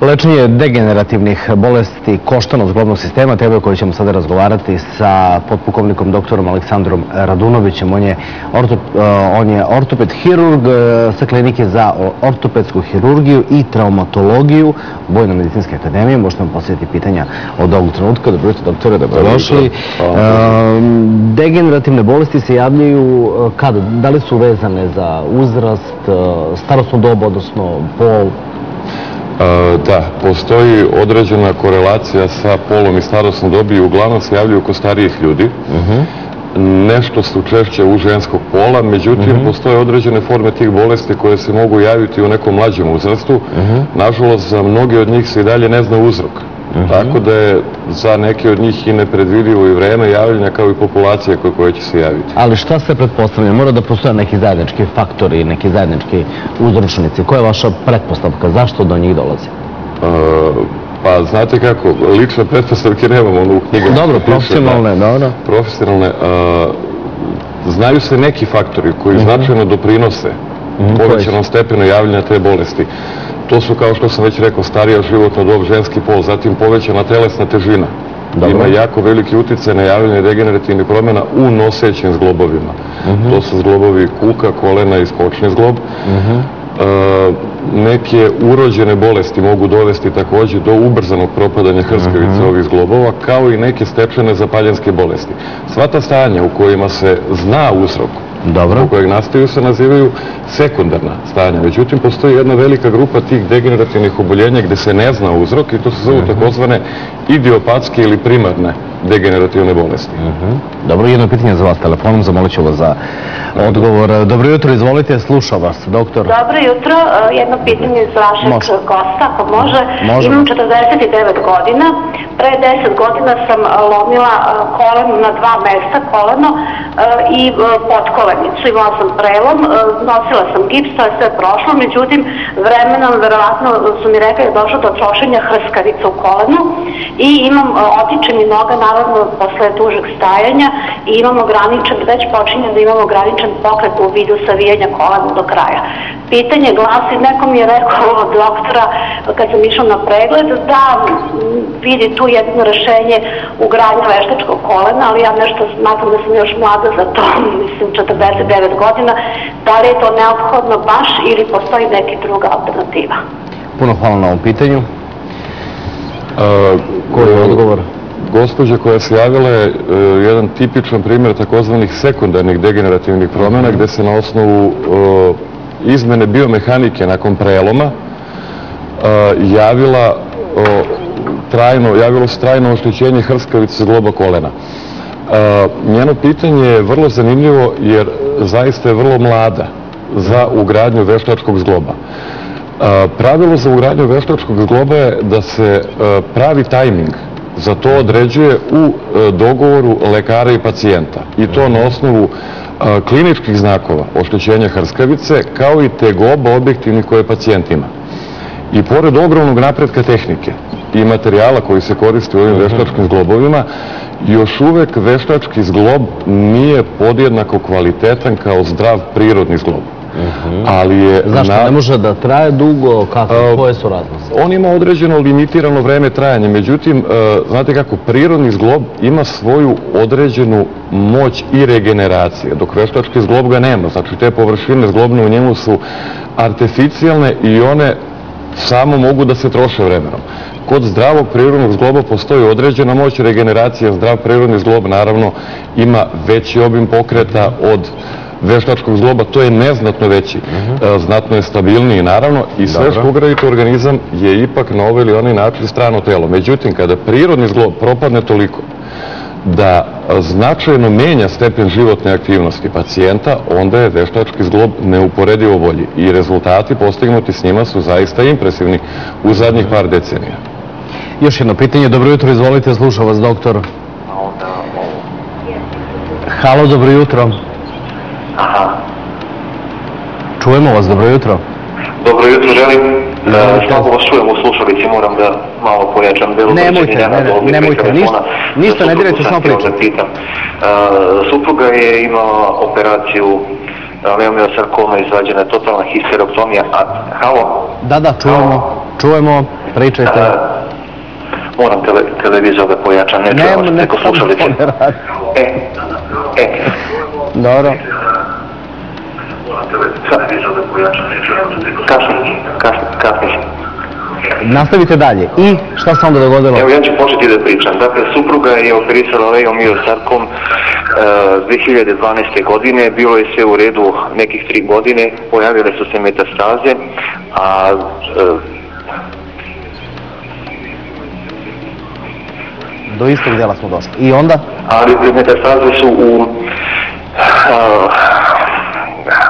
Lečenje degenerativnih bolesti koštanog zglobnog sistema, tebe o kojoj ćemo sada razgovarati sa potpukovnikom doktorom Aleksandrom Radunovićem. On je, uh, on je ortoped hirurg uh, sa klinike za ortopedsku hirurgiju i traumatologiju Vojno medicinske akademije. Možete vam postaviti pitanja od ovog trenutka. Dobro jutro, doktore, dobrodošli. Uh, degenerativne bolesti se javljaju kada? Da li su vezane za uzrast, starostnu dobu, odnosno pol? Da, postoji određena korelacija sa polom i starostnom dobi i uglavnom se javljaju kod starijih ljudi. Nešto su češće u ženskog pola, međutim postoje određene forme tih bolesti koje se mogu javiti u nekom mlađem uzrastu. Nažalost, za mnoge od njih se i dalje ne zna uzrok. Tako da je za neke od njih i nepredvidivo i vreme javljanja kao i populacije koje, koje će se javiti. Ali šta se pretpostavlja? Mora da postoje neki zajednički faktori, neki zajednički uzročnici. Koja je vaša pretpostavka? Zašto do njih dolazi? Pa znate kako, lične pretpostavke nemamo ono u knjigama. Dobro, profesionalne, dobro. Profesionalne. znaju se neki faktori koji značajno doprinose povećanom stepenu javljanja te bolesti. To su, kao što sam već rekao, starija životna dob, ženski pol, zatim povećana telesna težina. Ima jako veliki utjecaj na javljanje degenerativnih promjena u nosećim zglobovima. To su zglobovi kuka, kolena i skočni zglob. neke urođene bolesti mogu dovesti također do ubrzanog propadanja hrskavice ovih zglobova, kao i neke stečene zapaljenske bolesti. Sva ta stanja u kojima se zna uzrok dobro. u kojeg nastaju se nazivaju sekundarna stanja. Međutim, postoji jedna velika grupa tih degenerativnih oboljenja gde se ne zna uzrok i to se zovu takozvane idiopatske ili primarne degenerativne bolesti. Dobro, jedno pitanje za vas telefonom, zamolit ću vas za odgovor. Dobro jutro, izvolite, sluša vas, doktor. Dobro jutro, jedno pitanje za vašeg gosta, ako može. Imam 49 godina, pre 10 godina sam lomila koleno na dva mesta, koleno i potkolenicu. Imala sam prelom, nosila sam gips, to je sve prošlo, međutim, vremenom, verovatno su mi rekli da je došlo do trošenja hrskavica u kolenu i imam otiče mi noga, naravno, posle dužeg stajanja i imam ograničen, već počinjem da imam ograničen pokret u vidu savijanja kolena do kraja. Pitanje glasi, neko mi je rekao od doktora kad sam išla na pregled da vidi tu jedno rešenje ugradnja veštačkog kolena, ali ja nešto smatram da sam još mlada za to, mislim 49 godina, da li je to neophodno baš ili postoji neka druga alternativa? Puno hvala na ovom pitanju. Koji je odgovor? Gospođa koja se javila je jedan tipičan primjer takozvanih sekundarnih degenerativnih promjena gdje se na osnovu izmene biomehanike nakon preloma javila trajno, javilo se trajno oštećenje hrskavice zgloba kolena. Njeno pitanje je vrlo zanimljivo jer zaista je vrlo mlada za ugradnju veštačkog zgloba. Pravilo za ugradnju veštačkog zgloba je da se pravi tajming za to određuje u dogovoru lekara i pacijenta i to na osnovu kliničkih znakova oštećenja hrskavice kao i tegoba objektivnih koje pacijent ima. I pored ogromnog napretka tehnike i materijala koji se koristi u ovim veštačkim zglobovima, još uvek veštački zglob nije podjednako kvalitetan kao zdrav prirodni zglob. Ali je... Zašto? Ne može da traje dugo? Kako? Koje su razlozi? On ima određeno limitirano vreme trajanja, međutim, znate kako, prirodni zglob ima svoju određenu moć i regeneracije, dok veštački zglob ga nema. Znači, te površine zglobne u njemu su artificijalne i one samo mogu da se troše vremenom. Kod zdravog prirodnog zgloba postoji određena moć regeneracije, zdrav prirodni zglob naravno ima veći obim pokreta od veštačkog zgloba, to je neznatno veći, znatno je stabilniji naravno i sve što ugradite u organizam je ipak na ovaj ili onaj način strano telo. Međutim, kada prirodni zglob propadne toliko da značajno menja stepen životne aktivnosti pacijenta, onda je veštački zglob neuporedivo bolji i rezultati postignuti s njima su zaista impresivni u zadnjih par decenija. Još jedno pitanje, dobro jutro, izvolite, sluša vas doktor. Halo, dobro jutro. Aha. Čujemo vas, dobro jutro. Dobro jutro, želim da slabo vas čujem u slušalici, moram da malo pojačam delu. Nemojte, ne, ne, nemojte, ništa, ništa ne dirajte, samo pričam. pitam. Supruga je imala operaciju leomiosarkoma izvađena totalna histerektomija, a halo? Da, da, čujemo, čujemo, pričajte. moram tele, televizor da pojačam, ne čujem vas preko slušalice. E, e. Dobro. Kasni, kasni, kasni. Nastavite dalje. I šta se onda dogodilo? Evo ja ću početi da pričam. Dakle, supruga je operisala leomiosarkom e, 2012. godine. Bilo je sve u redu nekih tri godine. Pojavile su se metastaze, a e, Do istog dela smo došli. I onda? Ali metastaze su u a,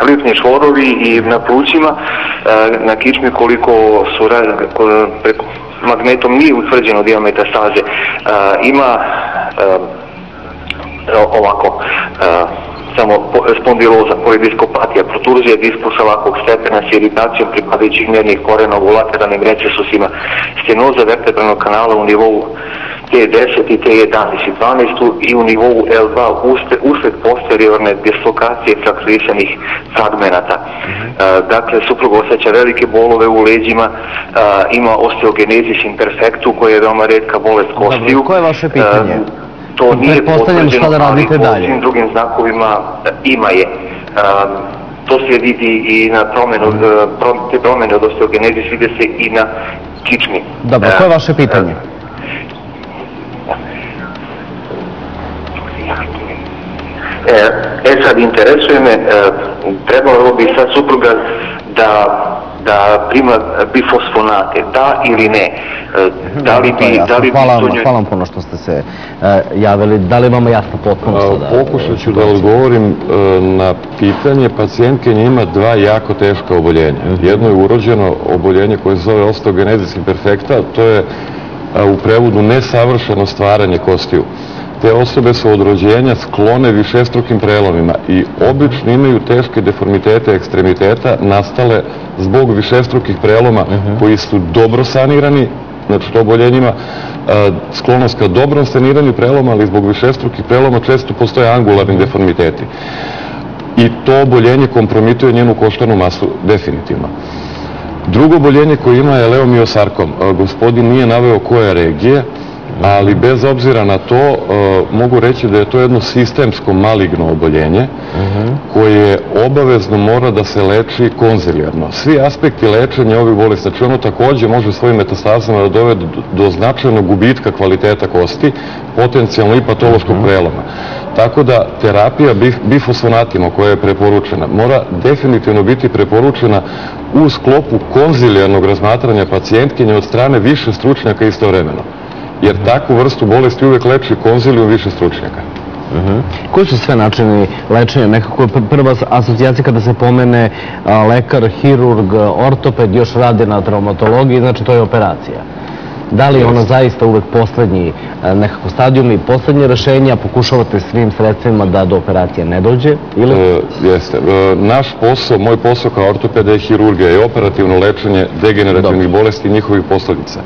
lipni čvorovi i na plućima, a, na kičmi koliko su preko magnetom nije utvrđeno ima metastaze. A, ima a, ovako samo po- spondiloza, polidiskopatija, protruzija dispusa lakog stepena s iritacijom pripadajućih nervnih korena u lateralnim recesusima, stenoza vertebralnog kanala u nivou T10 i T11 i 12 i u nivou L2 usled, usled posteriorne dislokacije frakturisanih fragmenata. E, dakle, suprug osjeća velike bolove u leđima, e, ima osteogenezis imperfectu koja je veoma redka bolest kostiju. Dobro, koje je vaše pitanje? E, to nije potvrđeno, da ali po dalje. svim drugim znakovima e, ima je. Um, to se vidi i na promenu, e, pro- te promene od osteogenezis vide se i na kičmi. Dobro, E, koje je vaše pitanje? E, e sad, interesuje me, e, trebalo bi sad supruga da da prima bifosfonate, da ili ne? E, Da li bi, da li bi hvala, to vam, njoj- hvala vam puno što ste se e, javili. Da li vama jasno potpuno sada? Pokušat ću da odgovorim e, na pitanje. Pacijentkinja ima dva jako teška oboljenja. Jedno je urođeno oboljenje koje se zove osteogenezis imperfecta, to je u prevodu nesavršeno stvaranje kostiju. Te osobe su od rođenja sklone višestrukim prelomima i obično imaju teške deformitete ekstremiteta nastale zbog višestrukih preloma koji su dobro sanirani, znači to oboljenje ima a, sklonost ka dobrom saniranju preloma, ali zbog višestrukih preloma često postoje angularni deformiteti. I to oboljenje kompromituje njenu koštanu masu definitivno. Drugo oboljenje koje ima je leomiosarkom. Gospodin nije naveo koje regije, ali bez obzira na to a, mogu reći da je to jedno sistemsko maligno oboljenje koje obavezno mora da se leči konzilijarno. Svi aspekti lečenja ovih bolesti, znači ono takođe može svojim metastazama da dovede do, značajnog gubitka kvaliteta kosti, potencijalno i patološkog preloma. Tako da terapija bif, bifosfonatima koja je preporučena mora definitivno biti preporučena u sklopu konzilijarnog razmatranja pacijentkinje od strane više stručnjaka istovremeno. Jer takvu vrstu bolesti uvek leči konzilijum više stručnjaka. Koji su sve načini lečenja? Nekako je pr- prva asocijacija kada se pomene lekar, hirurg, ortoped, još rade na traumatologiji, znači to je operacija. Da li je ona zaista uvek poslednji a, nekako stadijum i poslednje rešenje, a pokušavate svim sredstvima da do operacije ne dođe? Ili... E, jeste. E, naš posao, moj posao kao ortopeda je hirurgija i operativno lečenje degenerativnih bolesti i njihovih posledica.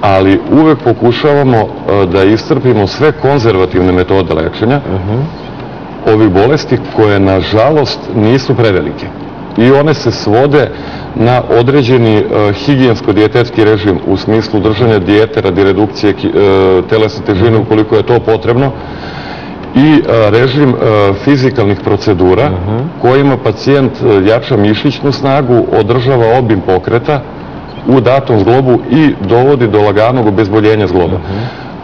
Ali uvek pokušavamo e, da iscrpimo sve konzervativne metode lečenja ovih bolesti koje nažalost nisu prevelike. I one se svode na određeni e, higijensko-dijetetski režim u smislu držanja dijete radi redukcije e, telesne težine ukoliko je to potrebno i a, režim a, fizikalnih procedura kojima pacijent jača mišićnu snagu, održava obim pokreta u datom zglobu i dovodi do laganog obezboljenja zgloba.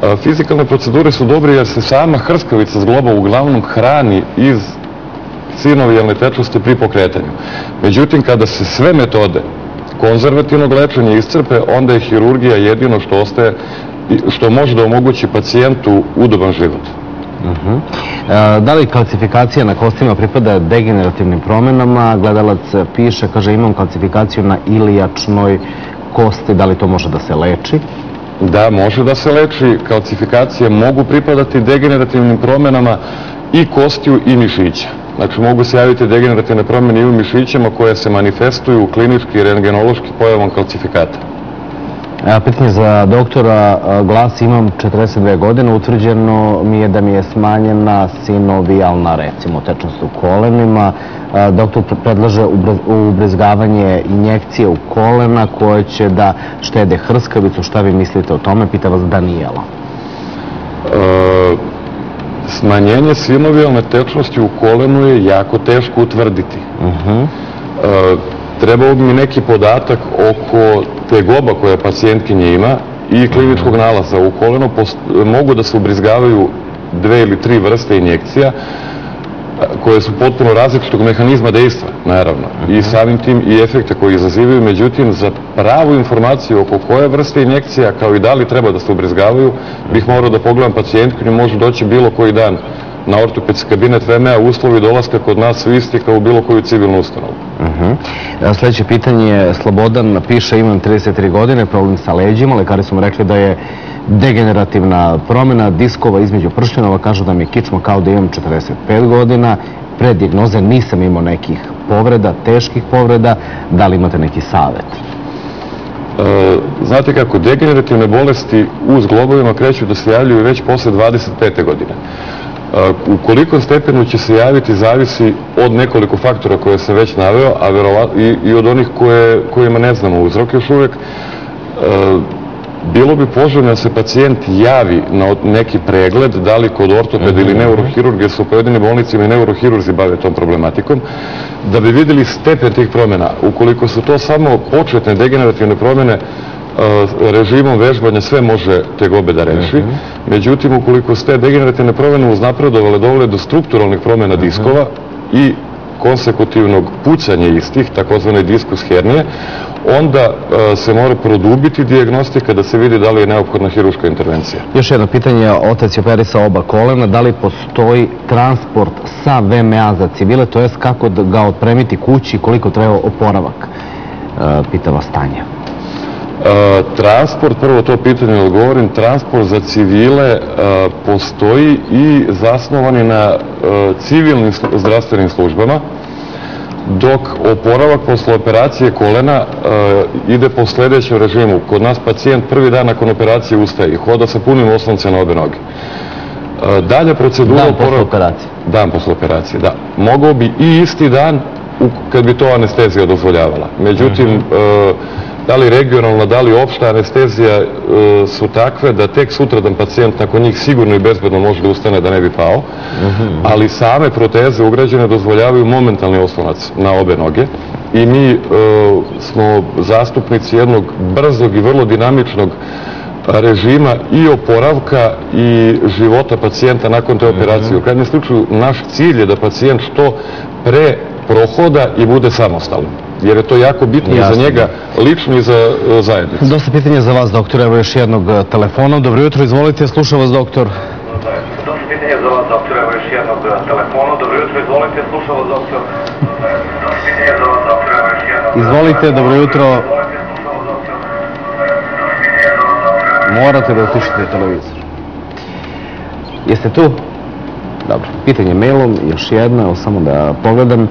A, Fizikalne procedure su dobre jer se sama hrskavica zgloba uglavnom hrani iz sinovijalne tečnosti pri pokretanju. Međutim, kada se sve metode konzervativnog lečenja iscrpe, onda je hirurgija jedino što ostaje što može da omogući pacijentu udoban život. E, Da li kalcifikacija na kostima pripada degenerativnim promenama? Gledalac piše, kaže imam kalcifikaciju na ilijačnoj kosti, da li to može da se leči? Da, može da se leči. Kalcifikacije mogu pripadati degenerativnim promenama i kostiju i mišića. Znači mogu se javiti degenerativne promjene i u mišićima koje se manifestuju klinički i rengenološki pojavom kalcifikata. Pitanje za doktora glasi imam 42 godine, utvrđeno mi je da mi je smanjena sinovijalna recimo tečnost u kolenima. Doktor predlaže ubrizgavanje injekcije u kolena koje će da štede hrskavicu. Šta vi mislite o tome? Pita vas Danijela. E, smanjenje sinovijalne tečnosti u kolenu je jako teško utvrditi. Uh trebao bi mi neki podatak oko tegoba koja pacijentkinja ima i kliničkog nalaza u koleno. Mogu da se ubrizgavaju dve ili tri vrste injekcija koje su potpuno različitog mehanizma dejstva, naravno, i mhm. samim tim i efekte koji izazivaju. Međutim, za pravu informaciju oko koje vrste injekcija, kao i da li treba da se ubrizgavaju, bih morao da pogledam pacijentku i može doći bilo koji dan na ortopedski kabinet VMA uslovi dolaska kod nas su isti kao u bilo koju civilnu ustanovu. Uh Sljedeće pitanje je Slobodan piše imam 33 godine, problem sa leđima, lekari su mu rekli da je degenerativna promjena diskova između pršljenova, kažu da mi je kičma kao da imam 45 godina, pre dijagnoze nisam imao nekih povreda, teških povreda, da li imate neki savjet? E, znate kako, degenerativne bolesti u zglobovima kreću da se javljaju već posle 25. godine. U koliko stepenu će se javiti zavisi od nekoliko faktora koje sam već naveo, a i, od onih kojima ne znamo uzrok još uvijek. Bilo bi poželjno da se pacijent javi na neki pregled, da li kod ortopeda ili mhm. neurohirurge, su u pojedinim bolnicima i neurohirurzi bave tom problematikom, da bi vidjeli stepen tih promjena. Ukoliko su to samo početne degenerativne promjene, režimom vežbanja sve može tegobe da reši. Mhm. Međutim, ukoliko ste degenerativne promjene uznapredovale dovole do strukturalnih promjena mhm. diskova i konsekutivnog pucanja istih, takozvane diskus hernije, onda se mora produbiti dijagnostika da se vidi da li je neophodna hiruška intervencija. Još jedno pitanje, otac je operisao oba kolena, da li postoji transport sa VMA za civile, to jest kako ga otpremiti kući, koliko treba oporavak, pita vas Tanja. E, transport, prvo to pitanje odgovorim, transport za civile e, postoji i zasnovan je na e, civilnim zdravstvenim službama, dok oporavak posle operacije kolena ide po sljedećem režimu. Kod nas pacijent prvi dan nakon operacije ustaje i hoda sa punim osnovce na obe noge. Dalje procedura... Dan posle operacije? Dan posle operacije, da. Mogao bi i isti dan kad bi to anestezija dozvoljavala. Međutim, mhm da li regionalna, da li opšta anestezija e, su takve da tek sutradan pacijent nakon njih sigurno i bezbedno može da ustane da ne bi pao, ali same proteze ugrađene dozvoljavaju momentalni oslonac na obe noge i mi e, smo zastupnici jednog brzog i vrlo dinamičnog režima i oporavka i života pacijenta nakon te operacije. U krajnjem slučaju naš cilj je da pacijent što pre prohoda i bude samostalan jer je to jako bitno i za njega lično i za e, zajednicu. Dosta pitanja za vas, doktor. Evo još jednog e, telefona. Dobro jutro, izvolite, slušam vas, doktor. Dosta pitanja za vas, doktor. Evo još jednog telefona. Dobro jutro, izvolite, slušam vas, doktor. Izvolite, dobro jutro. Morate da utišite televizor. Jeste tu? Dobro, pitanje mailom, još jedno, evo samo da pogledam.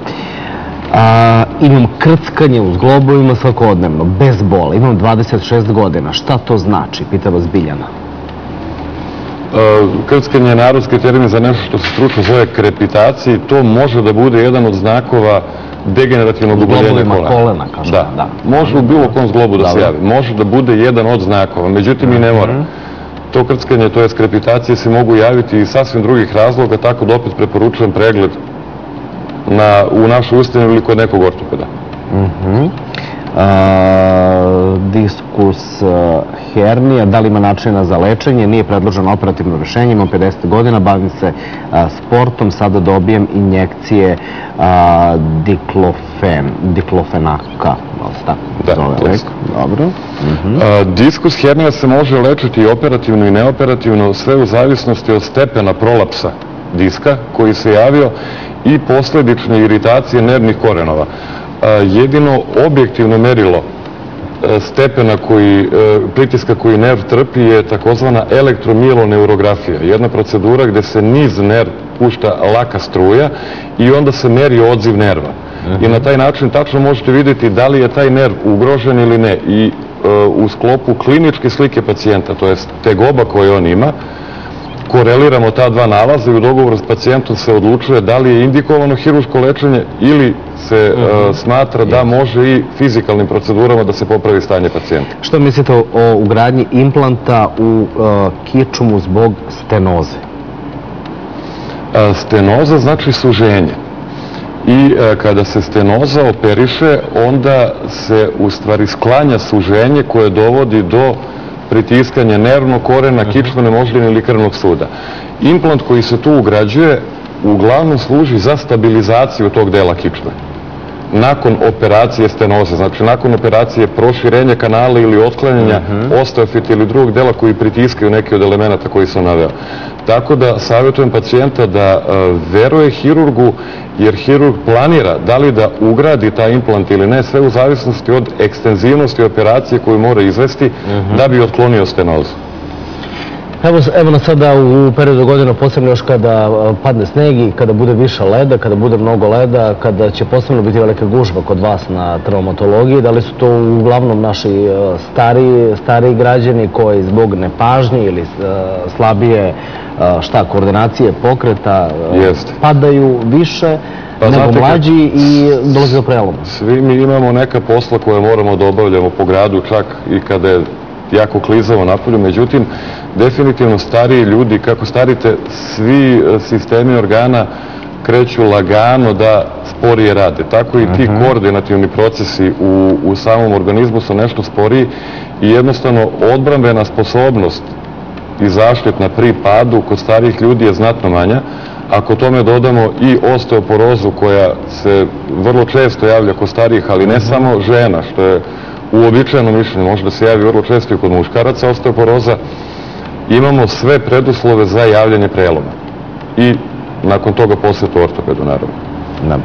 Imam krckanje u zglobovima svakodnevno, bez bola, imam 26 godina. Šta to znači, pita vas Biljana. E, krckanje je narodski termin za nešto što se stručno zove krepitacije to može da bude jedan od znakova degenerativnog oboljenja kolena. kolena, kažem. Da. da. Može u bilo kom zglobu da se javi. Može da bude jedan od znakova, međutim i ne mora. Mhm to krckanje, to je skrepitacije se mogu javiti iz sasvim drugih razloga, tako da opet preporučujem pregled u našoj ustanovi ili kod nekog ortopeda. Mhm. diskus hernija, da li ima načina za lečenje, nije predloženo operativno rješenje, imam 50 godina, bavim se sportom, sada dobijem injekcije diklofen, diklofenaka, da, Dobro. Mhm. Diskus hernija se može lečiti i operativno i neoperativno, sve u zavisnosti od stepena prolapsa diska koji se javio i posljedične iritacije nervnih korenova. Jedino objektivno merilo e, stepena koji, e, pritiska koji nerv trpi je takozvana elektromijeloneurografija. Jedna procedura gdje se niz nerv pušta laka struja i onda se meri odziv nerva. I na taj način tačno možete vidjeti da li je taj nerv ugrožen ili ne. I u sklopu kliničke slike pacijenta, to je tegoba koju on ima, koreliramo ta dva nalaza i u dogovoru s pacijentom se odlučuje da li je indikovano hiruško lečenje ili se mhm. smatra da može i fizikalnim procedurama da se popravi stanje pacijenta. Što mislite o ugradnji implanta u kičmu zbog stenoze? stenoza znači suženje. I kada se stenoza operiše, onda se u stvari sklanja suženje koje dovodi do pritiskanja nervnog korena, mhm. kičmene moždine ili krvnog suda. Implant koji se tu ugrađuje uglavnom služi za stabilizaciju tog dela kičme. Nakon operacije stenoze, znači nakon operacije proširenja kanala ili otklanjanja mhm. osteofita ili drugog dela koji pritiskaju neki od elemenata koji sam naveo. Tako da savjetujem pacijenta da e, veruje hirurgu jer hirurg planira da li da ugradi taj implant ili ne, sve u zavisnosti od ekstenzivnosti operacije koju mora izvesti mhm. da bi otklonio stenozu. Evo, evo nas sada u periodu godina, posebno još kada padne sneg i kada bude više leda, kada bude mnogo leda, kada će posebno biti velika gužba kod vas na traumatologiji, da li su to uglavnom naši stariji, stariji građani koji zbog nepažnje ili slabije šta, koordinacije pokreta padaju više pa nego mlađi i dolazi do preloma. Svi mi imamo neka posla koje moramo da obavljamo po gradu, čak i kada je jako klizavo napolju, međutim, definitivno stariji ljudi, kako starite, svi e, sistemi organa kreću lagano da sporije rade. Tako i ti mhm. koordinativni procesi u, u samom organizmu su nešto sporiji i jednostavno odbrambena sposobnost i zaštitna pri padu kod starijih ljudi je znatno manja. Ako tome dodamo i osteoporozu koja se vrlo često javlja kod starijih, ali ne mhm. samo žena, što je uobičajeno mišljenje, može da se javi vrlo često i kod muškaraca osteoporoza, imamo sve preduslove za javljanje preloma. I nakon toga posjetu ortopedu, naravno. Da.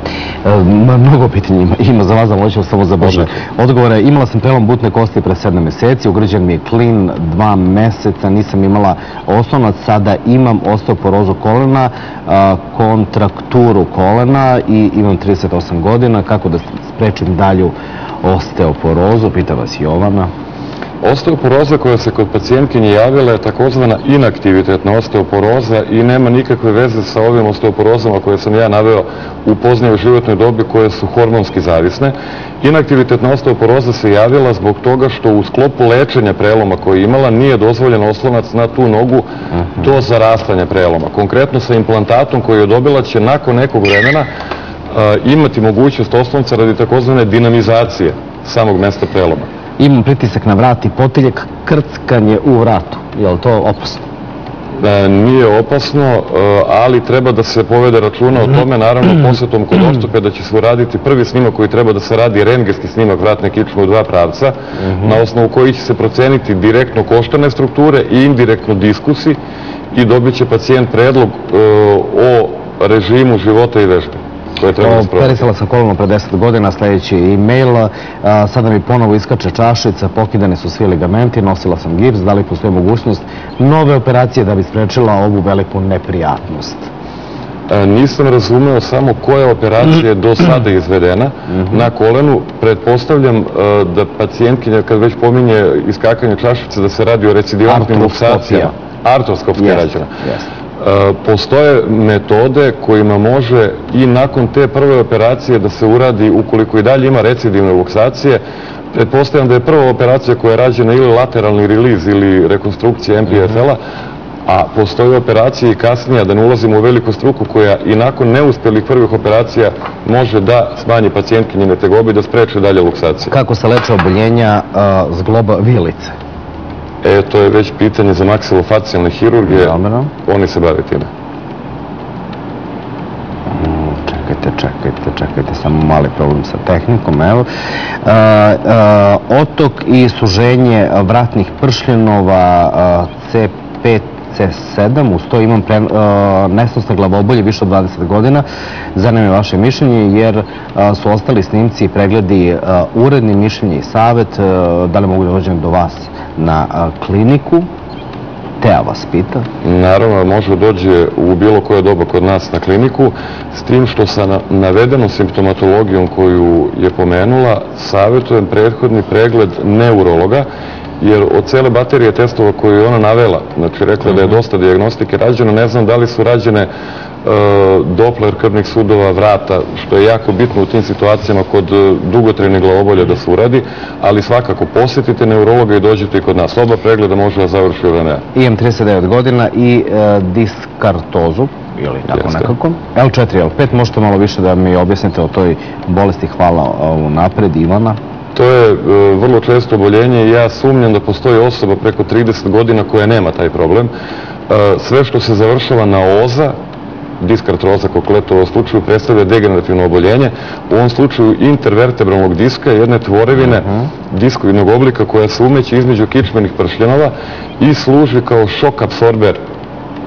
E, mnogo pitanja ima, ima za vas, da moćemo samo za Bože. Odgovore, imala sam prelom butne kosti pre sedam meseci, ugrađen mi je klin dva meseca, nisam imala osnovac, sada imam osteoporozu kolena, kontrakturu kolena i imam 38 godina, kako da sprečim dalju osteoporozu, pita vas Jovana. Osteoporoza koja se kod pacijentkinje javila je takozvana inaktivitetna osteoporoza i nema nikakve veze sa ovim osteoporozama koje sam ja naveo u poznijoj životnoj dobi koje su hormonski zavisne. Inaktivitetna osteoporoza se javila zbog toga što u sklopu lečenja preloma koje je imala nije dozvoljen oslonac na tu nogu mhm. do zarastanja preloma. Konkretno sa implantatom koji je dobila će nakon nekog vremena imati mogućnost oslonca radi takozvane dinamizacije samog mesta preloma. Imam pritisak na vrat i potiljek, krckanje u vratu. Je li to opasno? E, nije opasno, e, ali treba da se povede računa o tome, naravno posjetom kod ortopeda će se uraditi prvi snimak koji treba da se radi rengenski snimak vratne kičme u dva pravca, na osnovu koji će se proceniti direktno koštane strukture i indirektno diskusi i dobit će pacijent predlog e, o režimu života i vežbe koje treba Perisala sam kolonu pre 10 godina, sljedeći e-mail, sada mi ponovo iskače čašica, pokidane su svi ligamenti, nosila sam gips, da li postoje mogućnost nove operacije da bi sprečila ovu veliku neprijatnost? E, nisam razumeo samo koja operacija je do sada izvedena mhm. na kolenu. Pretpostavljam e, da pacijentkinja, kad već pominje iskakanje čašice, da se radi o recidivantnim luksacijama. Artroskopske rađena. E, postoje metode kojima može i nakon te prve operacije da se uradi ukoliko i dalje ima recidivne luksacije. Pretpostavljam da je prva operacija koja je rađena ili lateralni release ili rekonstrukcija MPFL-a, a postoje operacije i kasnije, da ne ulazimo u veliku struku koja i nakon neuspjelih prvih operacija može da smanji pacijentkinjine tegobe i da spreče dalje luksacije. Kako se leče oboljenja zgloba vilice? E, to je već pitanje za maksilofacijalne hirurgije. Oni se bave time. Mm, čekajte, čekajte, čekajte, samo mali problem sa tehnikom, evo. E, e, otok i suženje vratnih pršljenova C5 C7, uz to imam pre, nesnosne glavobolje više od 20 godina. Zanima je vaše mišljenje jer su ostali snimci i pregledi uredni mišljenje i savet. Da li mogu da dođem do vas? Na kliniku. Teja vas pita. Naravno, može dođe u bilo koje doba kod nas na kliniku, s tim što sa navedenom simptomatologijom koju je pomenula, savjetujem prethodni pregled neurologa, jer od cele baterije testova koju je ona navela, znači rekla da je dosta diagnostike rađeno, ne znam da li su rađene E, Doppler krvnih sudova vrata, što je jako bitno u tim situacijama kod e, dugotrajne glavobolje da se uradi, ali svakako posjetite neurologa i dođete i kod nas. Oba pregleda može da završi u VNA. Imam 39 godina i e, diskartozu, ili tako nekako. L4, L5, možete malo više da mi objasnite o toj bolesti, hvala u napred, Ivana. To je vrlo često oboljenje i ja sumnjam da postoji osoba preko 30 godina koja nema taj problem. sve što se završava na OZA, diskartroza kokleto u ovom slučaju predstavlja degenerativno oboljenje, u ovom slučaju intervertebralnog diska, jedne tvorevine mhm. diskovidnog oblika koja se umeće između kičmenih pršljenova i služi kao šok absorber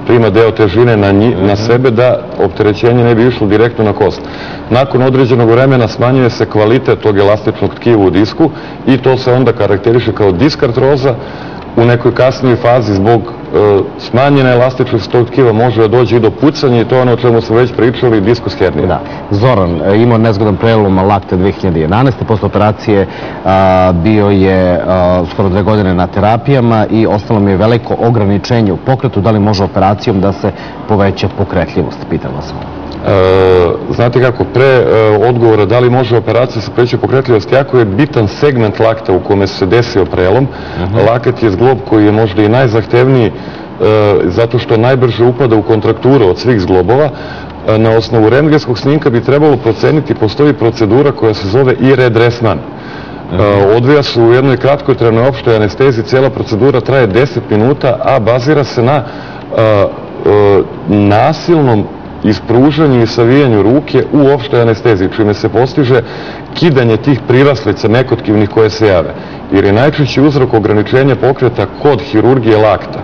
prima deo težine na, na sebe da opterećenje ne bi išlo direktno na kost. Nakon određenog vremena smanjuje se kvalitet tog elastičnog tkiva u disku i to se onda karakteriše kao diskartroza, u nekoj kasnijoj fazi zbog e, smanjene elastičnosti tog tkiva može da dođe i do pucanja i to je ono o čemu smo već pričali, diskus hernija. Da. Zoran e, imao nezgodan prelom lakte 2011. Posle operacije bio je skoro dve godine na terapijama i ostalo mi je veliko ograničenje u pokretu. Da li može operacijom da se poveća pokretljivost? Pitam vas. E, znate kako, pre e, odgovora da li može operacija sa prećoj pokretljivosti, jako je bitan segment lakta u kome se desio prelom. Mhm. Lakat je zglob koji je možda i najzahtevniji e, zato što najbrže upada u kontrakturu od svih zglobova. Na osnovu rengenskog snimka bi trebalo proceniti, postoji procedura koja se zove i redresman. Mhm. Odvija se u jednoj kratkoj trenoj opštoj anesteziji, cijela procedura traje 10 minuta, a bazira se na nasilnom ispružanju i savijanju ruke u opštoj anesteziji, čime se postiže kidanje tih priraslica nekotkivnih koje se jave. Jer je najčešći uzrok ograničenja pokreta kod hirurgije lakta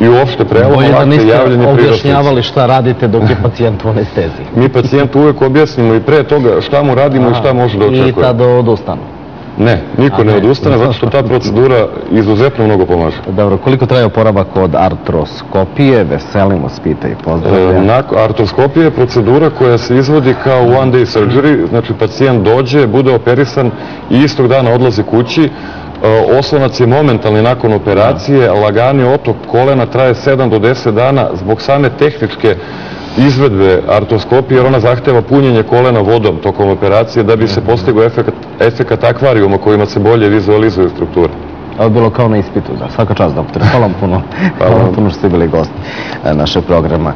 i uopšte preloma lakta javljanje priraslica. objašnjavali šta radite dok je pacijent u anesteziji. Mi pacijentu uvek objasnimo i pre toga šta mu radimo i šta može da očekuje. I tada odustanu. Ne, niko ne odustane, zato što ta procedura izuzetno mnogo pomaže. Dobro, koliko traje oporavak od artroskopije? Veselimo, spita i pozdravlja. E, artroskopija je procedura koja se izvodi kao one day surgery, znači pacijent dođe, bude operisan i istog dana odlazi kući, oslonac je momentalni nakon operacije, lagani otok kolena traje 7 do 10 dana zbog same tehničke izvedbe artoskopije, jer ona zahteva punjenje kolena vodom tokom operacije da bi se postigao efekt, efekt akvarijuma kojima se bolje vizualizuju strukture. Ovo je bilo kao na ispitu, da. Svaka čast, doktor. Hvala vam puno. Hvala vam puno što ste bili gost e, našeg programa.